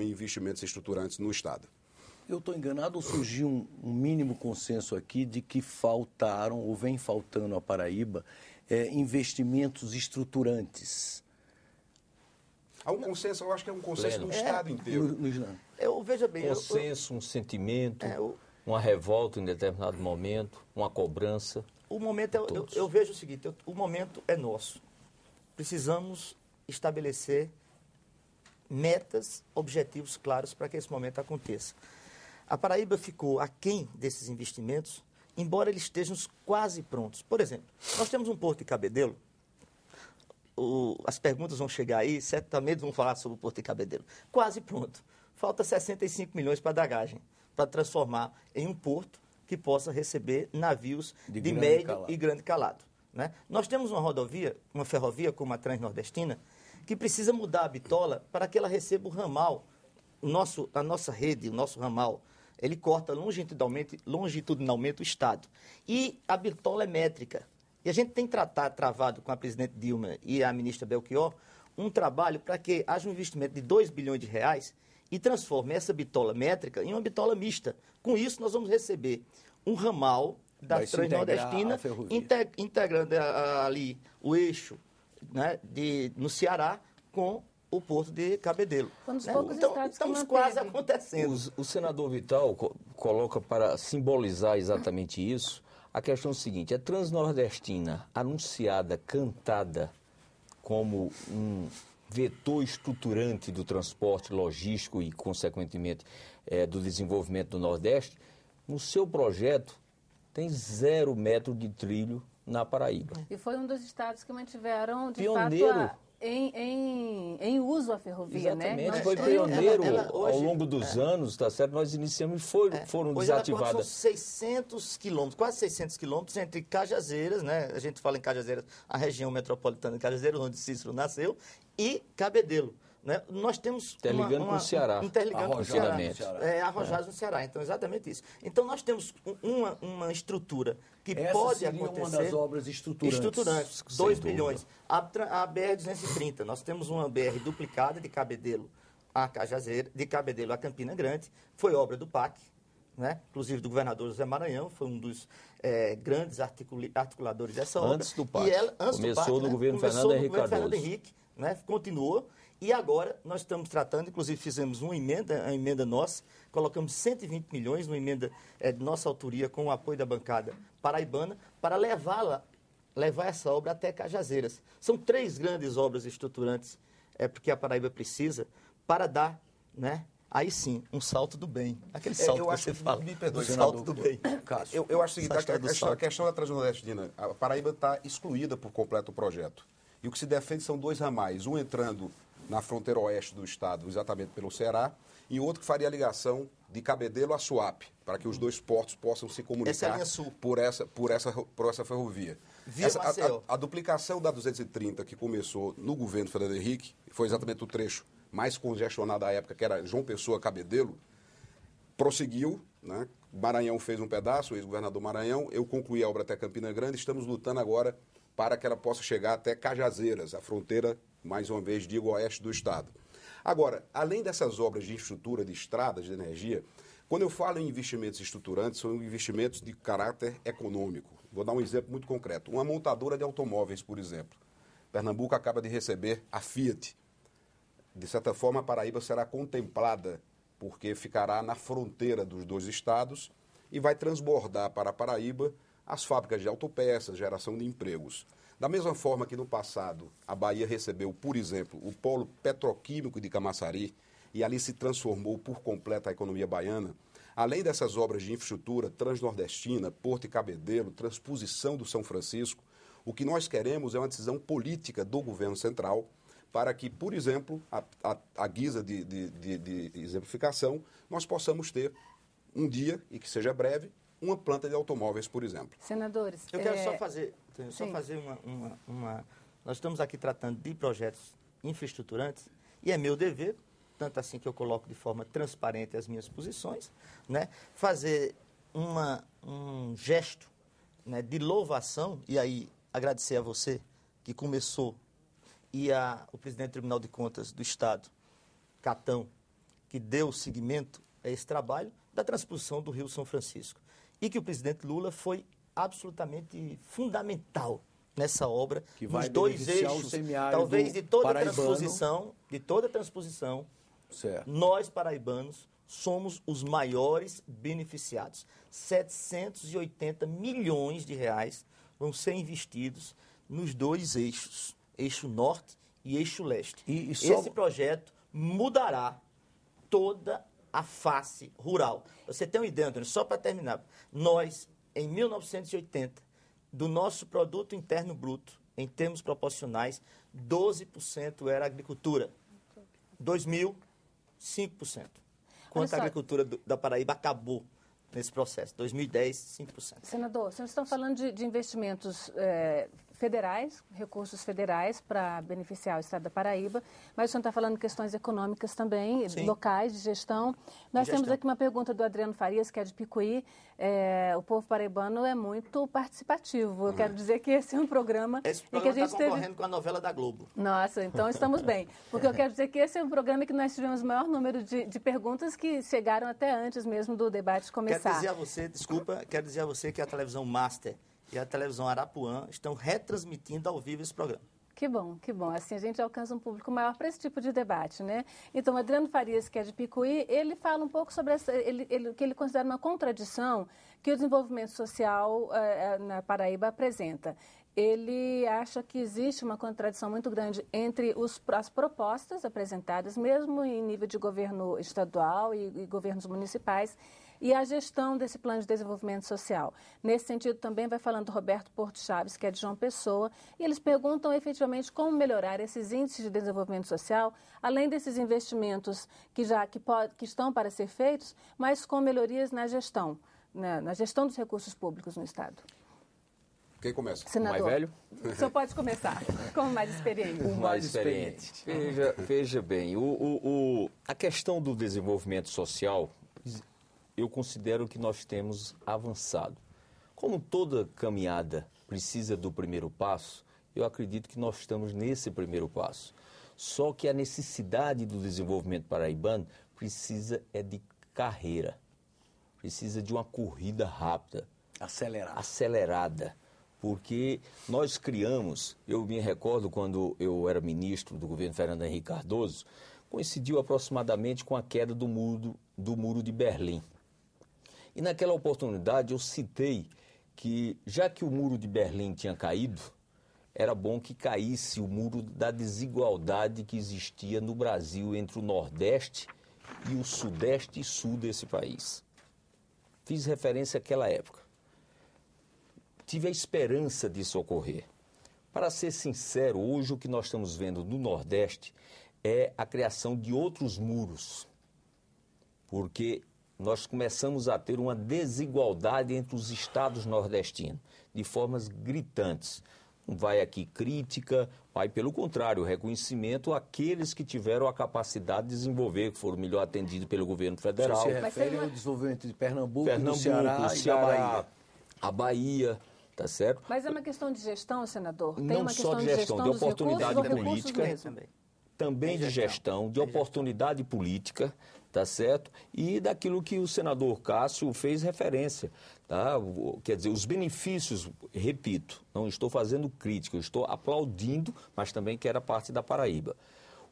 em investimentos estruturantes no Estado. Eu estou enganado ou surgiu um, um, mínimo consenso aqui de que faltaram, ou vem faltando a Paraíba, é, investimentos estruturantes? Há um consenso, eu acho que é um consenso Pleno. no Estado é, inteiro. No, no, eu, veja bem... Consenso, eu, um sentimento, é, eu, uma revolta em determinado momento, uma cobrança. O momento, é, eu, eu, vejo o seguinte, o momento é nosso. Precisamos estabelecer metas, objetivos claros para que esse momento aconteça. A Paraíba ficou aquém desses investimentos, embora eles estejam quase prontos. Por exemplo, nós temos um porto de Cabedelo, o, as perguntas vão chegar aí, certamente vão falar sobre o porto de Cabedelo. Quase pronto. Falta 65 milhões para a dragagem, para transformar em um porto que possa receber navios de, de médio calado. e grande calado. Né? Nós temos uma rodovia, uma ferrovia como a Transnordestina, que precisa mudar a bitola para que ela receba o ramal. O nosso, a nossa rede, o nosso ramal, ele corta longitudinalmente, longitudinalmente o Estado. E a bitola é métrica. E a gente tem tratado, travado com a presidente Dilma e a ministra Belchior um trabalho para que haja um investimento de 2 bilhões de reais e transforme essa bitola métrica em uma bitola mista. Com isso, nós vamos receber um ramal da Transnordestina, integrando ali o eixo né, de, no Ceará com o porto de Cabedelo. Né? Então, estamos quase acontecendo. O, o senador Vital co coloca para simbolizar exatamente isso a questão é seguinte: a Transnordestina, anunciada, cantada como um vetor estruturante do transporte logístico e, consequentemente, é, do desenvolvimento do Nordeste, no seu projeto tem zero metro de trilho na Paraíba. E foi um dos estados que mantiveram, de Pioneiro. fato, a em, em, em uso a ferrovia, né? Exatamente, né? foi pioneiro ela, ela, hoje, ao longo dos é, anos, tá certo? Nós iniciamos e foi, é, foram hoje desativadas. Ela são 600 quilômetros, quase 600 quilômetros entre Cajazeiras, né? A gente fala em Cajazeiras, a região metropolitana de Cajazeiras, onde Cícero nasceu, e Cabedelo. Né? Nós temos. Interligando uma, uma, com o Ceará. Interligando com o Ceará. É, arrojados é. no Ceará. Então, exatamente isso. Então, nós temos uma, uma estrutura que Essa pode seria acontecer. uma das obras estruturantes. Estruturantes. 2 bilhões. A, a BR-230, nós temos uma BR duplicada de Cabedelo a Cajazeira, de Cabedelo a Campina Grande. Foi obra do PAC. Né? inclusive do governador José Maranhão, foi um dos é, grandes articuladores dessa obra. Antes do PAC. E ela, antes Começou do PAC, no né? governo Começou Fernando no Henrique governo Cardoso. Fernando Henrique, né? continuou, e agora nós estamos tratando, inclusive fizemos uma emenda, a emenda nossa, colocamos 120 milhões, uma emenda é, de nossa autoria com o apoio da bancada paraibana, para levá-la, levar essa obra até Cajazeiras. São três grandes obras estruturantes é, porque a Paraíba precisa para dar, né, aí sim, um salto do bem. Aquele salto é, eu que acho, você fala. Me perdoe, um salto do bem. Eu, eu acho o seguinte, a, questão, a questão da Transnordestina, a Paraíba está excluída por completo do projeto. E o que se defende são dois ramais, um entrando na fronteira oeste do estado, exatamente pelo Ceará, e outro que faria a ligação de Cabedelo a Suape, para que os dois portos possam se comunicar essa é a sul. por essa por essa por essa ferrovia. Via essa, a, a, a, duplicação da 230 que começou no governo Fernando Henrique, foi exatamente o trecho mais congestionado da época, que era João Pessoa Cabedelo, prosseguiu, né? Maranhão fez um pedaço, o ex-governador Maranhão, eu concluí a obra até Campina Grande, estamos lutando agora para que ela possa chegar até Cajazeiras, a fronteira, mais uma vez digo, oeste do estado. Agora, além dessas obras de infraestrutura, de estradas, de energia, quando eu falo em investimentos estruturantes, são investimentos de caráter econômico. Vou dar um exemplo muito concreto. Uma montadora de automóveis, por exemplo. Pernambuco acaba de receber a Fiat. De certa forma, a Paraíba será contemplada, porque ficará na fronteira dos dois estados e vai transbordar para a Paraíba as fábricas de autopeças, geração de empregos. Da mesma forma que no passado a Bahia recebeu, por exemplo, o polo petroquímico de Camaçari e ali se transformou por completo a economia baiana, além dessas obras de infraestrutura transnordestina, Porto e Cabedelo, transposição do São Francisco, o que nós queremos é uma decisão política do governo central para que, por exemplo, a, a, a guisa de, de, de, de exemplificação, nós possamos ter um dia, e que seja breve, uma planta de automóveis, por exemplo. Senadores. Eu quero é... só fazer, só fazer uma, uma, uma, Nós estamos aqui tratando de projetos infraestruturantes e é meu dever, tanto assim que eu coloco de forma transparente as minhas posições, né, fazer uma, um gesto né, de louvação, e aí agradecer a você que começou, e a, o presidente do Tribunal de Contas do Estado, Catão, que deu seguimento a esse trabalho da transposição do Rio São Francisco. E que o presidente Lula foi absolutamente fundamental nessa obra, Que vai nos dois eixos, talvez de toda paraibano. transposição, de toda a transposição, Certo. nós paraibanos somos os maiores beneficiados. 780 milhões de reais vão ser investidos nos dois eixos, eixo norte e eixo leste. E- e só- Esse projeto mudará toda a face rural. Você tem uma ideia, Antônio? Só para terminar. Nós, em 1980, do nosso produto interno bruto, em termos proporcionais, 12% era agricultura. 2000, 5%. Quanto a agricultura do- da Paraíba acabou nesse processo. 2010, 5%. Senador, vocês estão falando de, de investimentos eh, federais, recursos federais para beneficiar o Estado da Paraíba, mas o senhor está falando de questões econômicas também, Sim. locais, de gestão. Nós De temos gestão. aqui uma pergunta do Adriano Farias, que é de Picuí. Eh, o povo paraibano é muito participativo. Eu quero dizer que esse é um programa Esse programa está teve... concorrendo com a novela da Globo. Nossa, então estamos bem. Porque eu quero dizer que esse é um programa que nós tivemos o maior número de, de perguntas que chegaram até antes mesmo do debate começar. Quero dizer a você, desculpa, quero dizer a você que a televisão Master e a televisão Arapuã estão retransmitindo ao vivo esse programa. Que bom, que bom. Assim a gente alcança um público maior para esse tipo de debate, né? Então, Adriano Farias, que é de Picuí, ele fala um pouco sobre essa, ele, ele, que ele considera uma contradição que o desenvolvimento social eh, na Paraíba apresenta. Ele acha que existe uma contradição muito grande entre os, as propostas apresentadas, mesmo em nível de governo estadual e, e governos municipais, e a gestão desse plano de desenvolvimento social. Nesse sentido, também vai falando Roberto Porto Chaves, que é de João Pessoa, e eles perguntam efetivamente como melhorar esses índices de desenvolvimento social, além desses investimentos que já que, pode, que estão para ser feitos, mas com melhorias na gestão, na, na gestão dos recursos públicos no Estado. Quem começa? Senador, mais velho? O senhor pode começar, como mais experiente. O mais mais experiente. Veja, veja bem, o, o- o- a questão do desenvolvimento social, eu considero que nós temos avançado. Como toda caminhada precisa do primeiro passo, eu acredito que nós estamos nesse primeiro passo. Só que a necessidade do desenvolvimento paraibano precisa é de carreira, precisa de uma corrida rápida Acelerar. acelerada, porque nós criamos, eu me recordo quando eu era ministro do governo Fernando Henrique Cardoso, coincidiu aproximadamente com a queda do muro, do muro de Berlim. E naquela oportunidade eu citei que, já que o muro de Berlim tinha caído, era bom que caísse o muro da desigualdade que existia no Brasil entre o Nordeste e o Sudeste e Sul desse país. Fiz referência àquela época tive a esperança disso ocorrer. Para ser sincero, hoje o que nós estamos vendo no Nordeste é a criação de outros muros. Porque nós começamos a ter uma desigualdade entre os estados nordestinos, de formas gritantes. Não vai aqui crítica, vai pelo contrário, reconhecimento àqueles que tiveram a capacidade de desenvolver, que foram melhor atendidos pelo governo federal. Você se Mas refere ao desenvolvimento de Pernambuco, Pernambuco, do Ceará, Ceará, e da Bahia. a Bahia, tá certo? Mas é uma questão de gestão, senador? Tem Não uma só questão de de gestão, gestão de dos oportunidade recursos política. mesmo? Também. Também de gestão. de oportunidade política, tá certo? E daquilo que o senador Cássio fez referência, tá? Quer dizer, os benefícios, repito, não estou fazendo crítica, eu estou aplaudindo, mas também que era parte da Paraíba.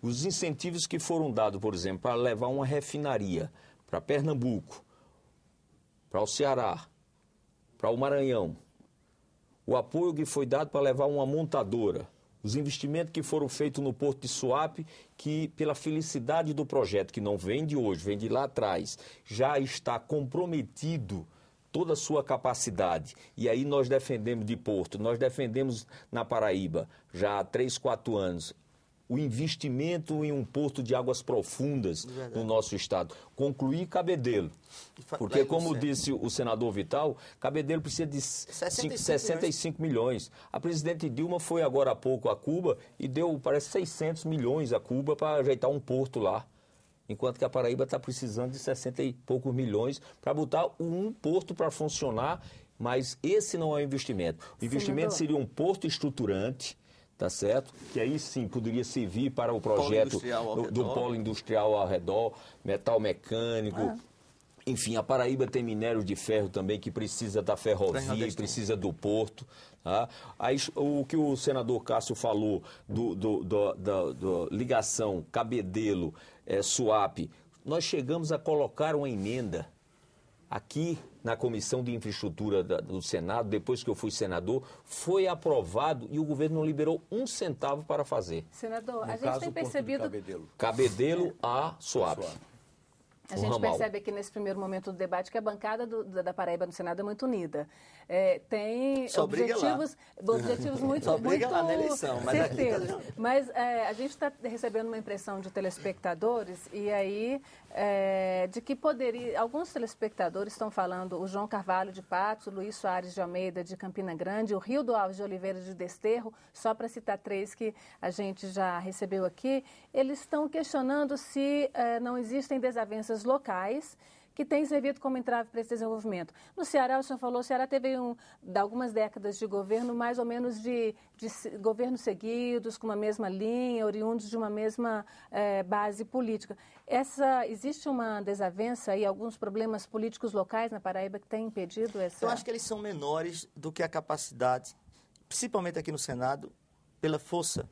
Os incentivos que foram dados, por exemplo, para levar uma refinaria para Pernambuco, para o Ceará, para o Maranhão, o apoio que foi dado para levar uma montadora, os investimentos que foram feitos no Porto de Suape, que pela felicidade do projeto, que não vem de hoje, vem de lá atrás, já está comprometido toda a sua capacidade. E aí nós defendemos de Porto, nós defendemos na Paraíba já há três, quatro anos o investimento em um porto de águas profundas Verdade. no nosso estado. Concluir Cabedelo. Porque, como disse o senador Vital, Cabedelo precisa de 65 cinco- 65 milhões. A presidente Dilma foi agora há pouco a Cuba e deu, parece, 600 milhões a Cuba para ajeitar um porto lá. Enquanto que a Paraíba está precisando de 60 e poucos milhões para botar um porto para funcionar, mas esse não é o investimento. O investimento Senador. seria um porto estruturante, tá certo? Que aí sim poderia servir para o projeto ao do, do polo industrial ao redor, metal mecânico. Enfim, a Paraíba tem minério de ferro também que precisa da ferrovia, precisa do porto. Tá? Aí, o que o senador Cássio falou do, do- do- da do ligação Cabedelo, eh, Suape, nós chegamos a colocar uma emenda aqui na Comissão de Infraestrutura do Senado, depois que eu fui senador, foi aprovado e o governo não liberou um centavo para fazer. Senador, No a gente tem percebido Cabedelo. Cabedelo a. Suape. A gente percebe aqui nesse primeiro momento do debate que a bancada do- da da Paraíba no Senado é muito unida. É, tem Só objetivos, objetivos muito, Só muito lá na eleição, mas aqui certeiros. Mas é, a gente está recebendo uma impressão de telespectadores e aí é, de que poderia. Alguns telespectadores estão falando, o João Carvalho de Patos, o Luiz Soares de Almeida de Campina Grande, o Rio do Alves de Oliveira de Desterro, só para citar três que a gente já recebeu aqui, eles estão questionando se eh, não existem desavenças locais que têm servido como entrave para esse desenvolvimento. No Ceará, o senhor falou, o Ceará teve um, algumas décadas de governo, mais ou menos de, de governos seguidos, com uma mesma linha, oriundos de uma mesma eh, base política. Essa, existe uma desavença e alguns problemas políticos locais na Paraíba que têm impedido essa... Eu acho que eles são menores do que a capacidade, principalmente aqui no Senado, pela força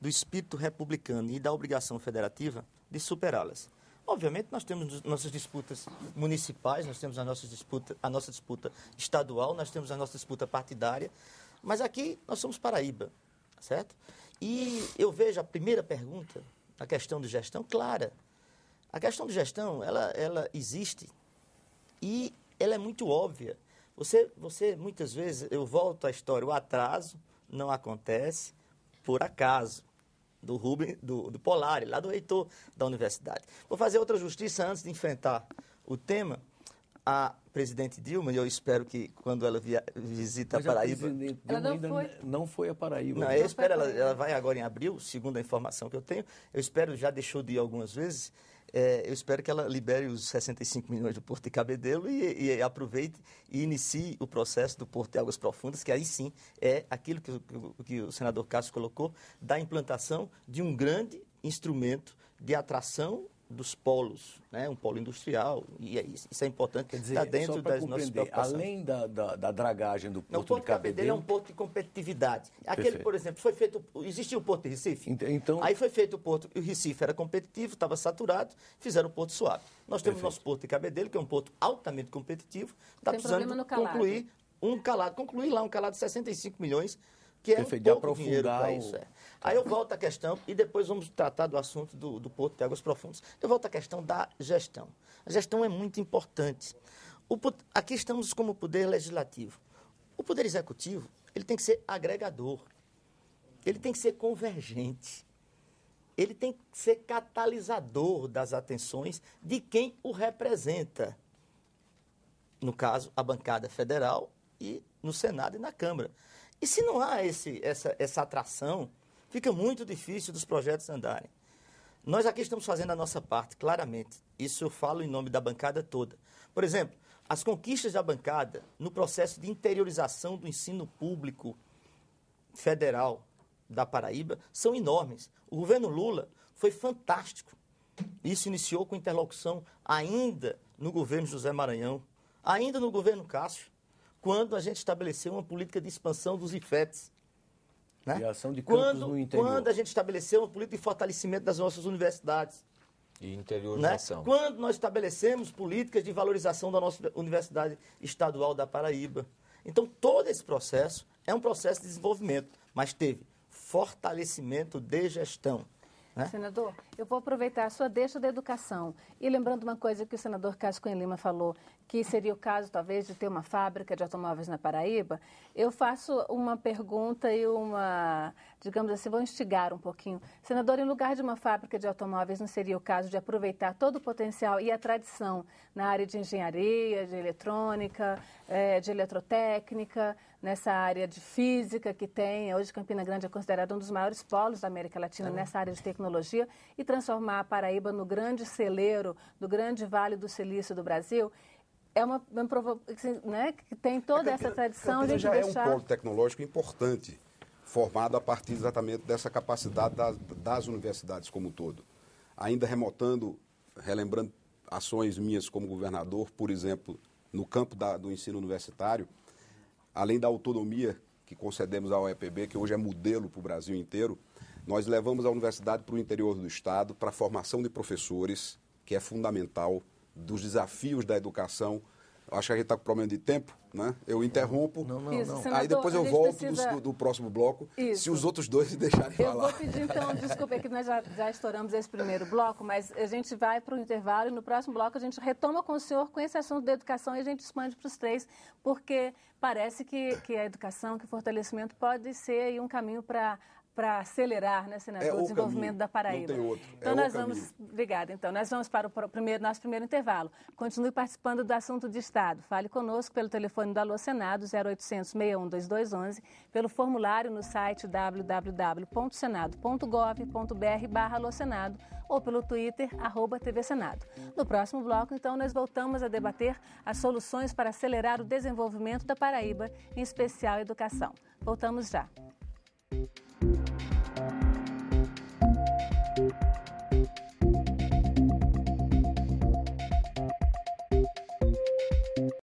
do espírito republicano e da obrigação federativa de superá-las. Obviamente, nós temos nossas disputas municipais, nós temos a nossa disputa, a nossa disputa estadual, nós temos a nossa disputa partidária, mas aqui nós somos Paraíba, certo? E eu vejo a primeira pergunta, a questão de gestão, clara. A questão de gestão, ela, ela existe e ela é muito óbvia. Você, você, muitas vezes, eu volto à história, o atraso não acontece por acaso. Do Rubem, do, do Polari, lá do reitor da universidade. Vou fazer outra justiça antes de enfrentar o tema. A presidente Dilma, e eu espero que quando ela via, visita Mas a Paraíba. presidente Ela Dilma não ainda foi. não foi a Paraíba. Não, né? eu espero, ela, ela vai agora em abril, segundo a informação que eu tenho. Eu espero, já deixou de ir algumas vezes, é, eu espero que ela libere os 65 milhões do Porto de Cabedelo e, e aproveite e inicie o processo do Porto de Águas Profundas, que aí sim é aquilo que, que que o senador Cássio colocou, da implantação de um grande instrumento de atração dos polos, né? um polo industrial, e é isso, isso é importante, Quer dizer, está dentro só para das nossas preocupações. além da, da, da dragagem do Não, o Porto Porto de de Cabedelo é um Cabedelo, porto de competitividade. Aquele, Perfeito. por exemplo, foi feito. Existiu o Porto de Recife? Ent- então- Aí foi feito o Porto. O Recife era competitivo, estava saturado, fizeram o Porto Suave. Nós temos o nosso Porto de Cabedelo, que é um porto altamente competitivo. Está Tem precisando problema no calado. concluir um calado. Concluir lá um calado de 65 milhões, que é Perfeito, um pouco dinheiro para isso. é. Aí eu volto à questão, e depois vamos tratar do assunto do, do Porto de Águas Profundas. Eu volto à questão da gestão. A gestão é muito importante. O aqui estamos como poder legislativo. O poder executivo, ele tem que ser agregador. Ele tem que ser convergente. Ele tem que ser catalisador das atenções de quem o representa. No caso, a bancada federal e no Senado e na Câmara. E se não há esse, essa, essa atração, fica muito difícil dos projetos andarem. Nós aqui estamos fazendo a nossa parte, claramente. Isso eu falo em nome da bancada toda. Por exemplo, as conquistas da bancada no processo de interiorização do ensino público federal da Paraíba são enormes. O governo Lula foi fantástico. Isso iniciou com interlocução ainda no governo José Maranhão, ainda no governo Cássio, quando a gente estabeleceu uma política de expansão dos IFETs. Né? Criação de campos quando, no interior. Quando a gente estabeleceu uma política de fortalecimento das nossas universidades. E Né? interiorização. Quando nós estabelecemos políticas de valorização da nossa Universidade Estadual da Paraíba. Então, todo esse processo é um processo de desenvolvimento, mas teve fortalecimento de gestão. Né? Senador, eu vou aproveitar a sua deixa da educação. E lembrando uma coisa que o senador Cássio Cunha Lima falou, que seria o caso, talvez, de ter uma fábrica de automóveis na Paraíba, eu faço uma pergunta e uma, digamos assim, vou instigar um pouquinho. Senador, em lugar de uma fábrica de automóveis, não seria o caso de aproveitar todo o potencial e a tradição na área de engenharia, de eletrônica, eh, de eletrotécnica, nessa área de física que tem. Hoje, Campina Grande é considerado um dos maiores polos da América Latina nessa área de tecnologia e transformar a Paraíba no grande celeiro, do grande vale do silício do Brasil. É uma, assim, né, que tem toda essa tradição Campina de já é um deixar... polo tecnológico importante. formado a partir exatamente dessa capacidade das, das universidades como um todo. Ainda remotando, relembrando ações minhas como governador, por exemplo, no campo da, do ensino universitário, além da autonomia que concedemos ao EPB, que hoje é modelo para o Brasil inteiro, nós levamos a universidade para o interior do Estado para a formação de professores, que é fundamental, dos desafios da educação Acho que a gente está com problema de tempo, né? Eu interrompo. Não, não, Isso, não. Senador, Aí depois eu volto precisa... do, do, próximo bloco, Isso. se os outros dois deixarem eu falar. Eu vou pedir, então, desculpa, é que nós já, já estouramos esse primeiro bloco, mas a gente vai para o intervalo e no próximo bloco a gente retoma com o senhor com esse assunto da educação e a gente expande para os três, porque parece que, que a educação, que o fortalecimento pode ser um caminho para para acelerar, né, senador, é o desenvolvimento caminho. da Paraíba. Não tem outro. Então é nós vamos, obrigada. Então nós vamos para o primeiro, nosso primeiro intervalo. Continue participando do assunto de Estado. Fale conosco pelo telefone do Alô Senado 0800 61 2211, pelo formulário no site www.senado.gov.br/alô Senado ou pelo Twitter arroba TV Senado. No próximo bloco, então, nós voltamos a debater as soluções para acelerar o desenvolvimento da Paraíba, em especial a educação. Voltamos já. thank you